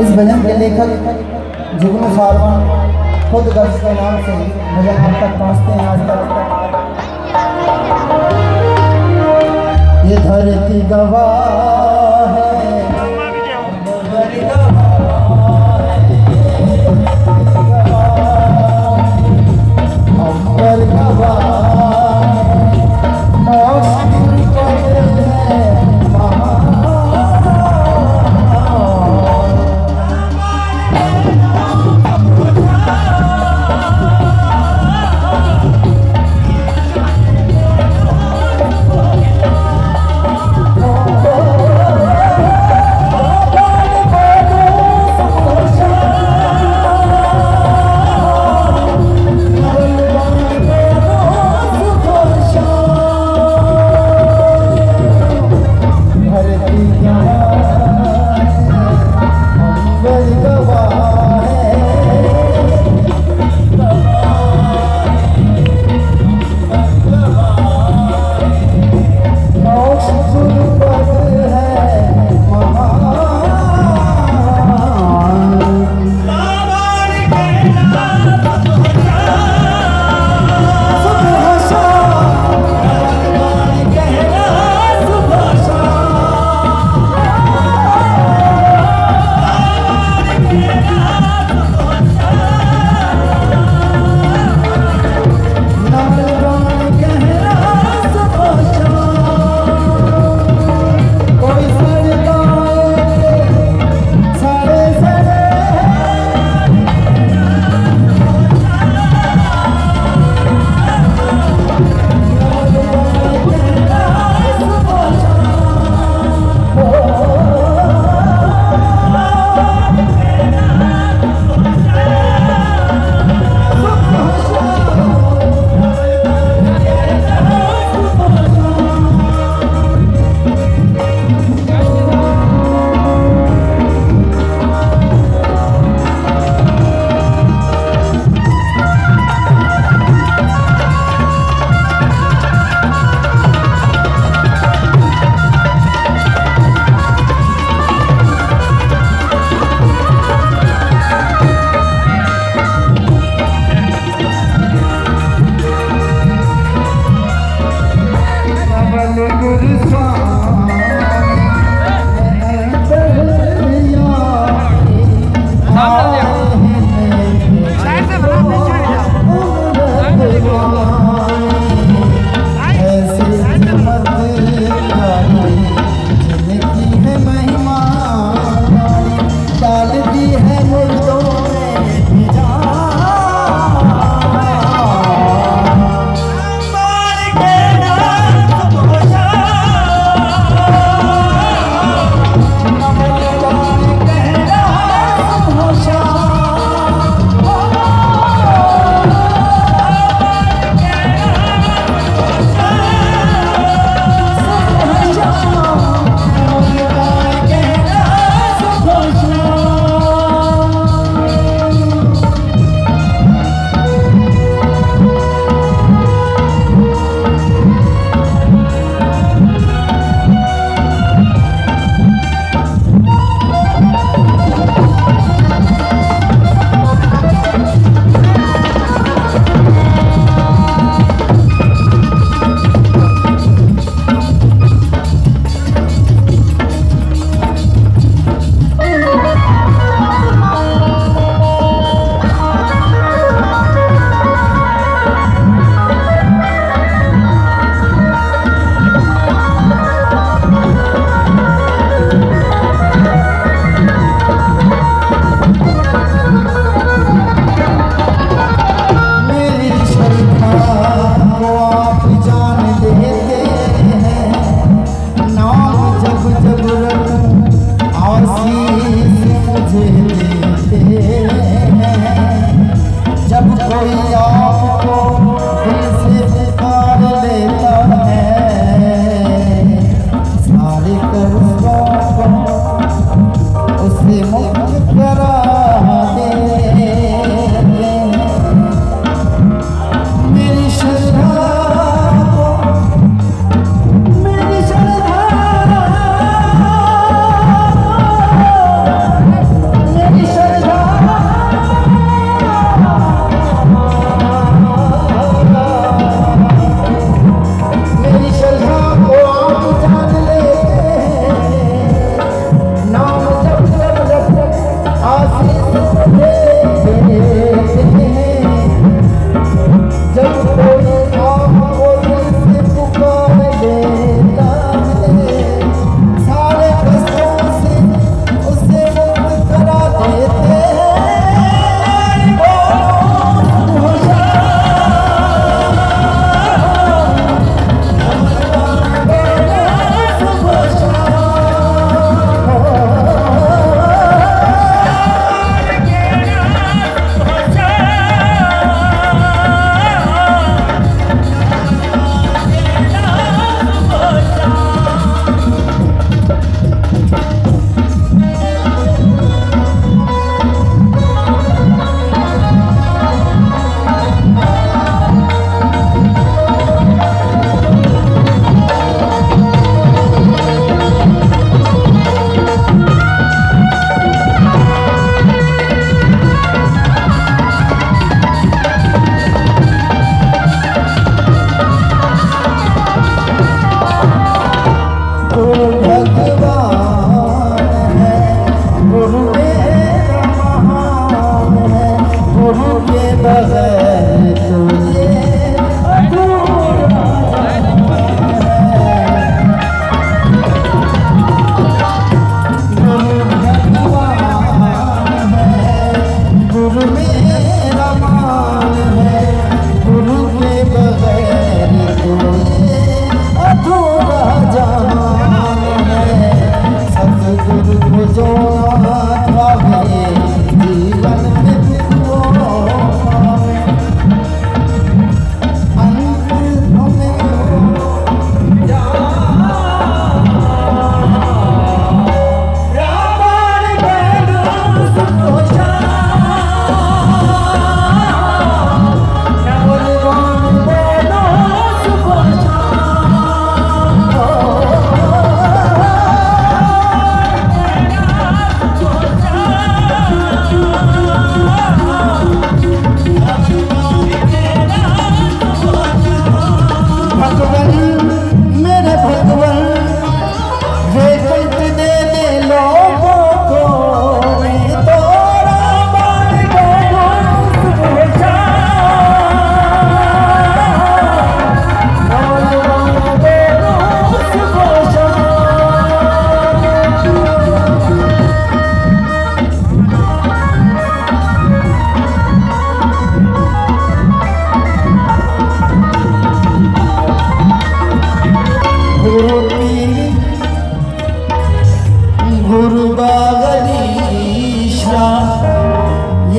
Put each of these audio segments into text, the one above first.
इस भजन के लेखक जुगनू सारवा खुद गर्ज के नाम से भजन हम तक पहुँचते हैं आज तक। ये धरती गवाह है। गवाह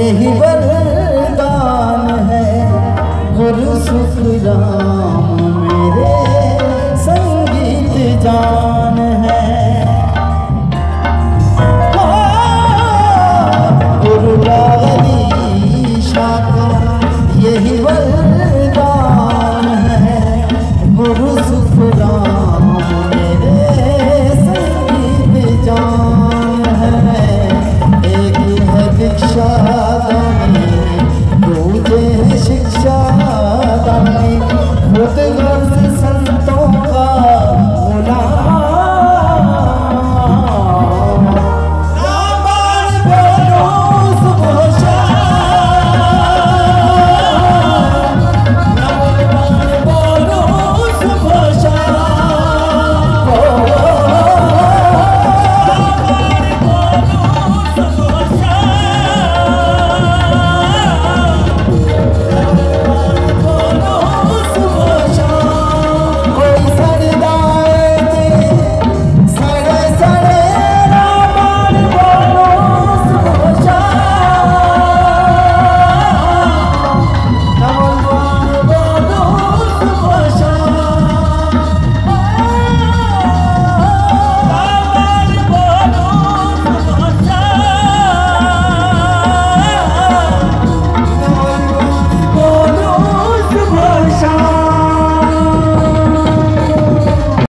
यही वरदान है। गुरु सुख राम मेरे संगीत जान।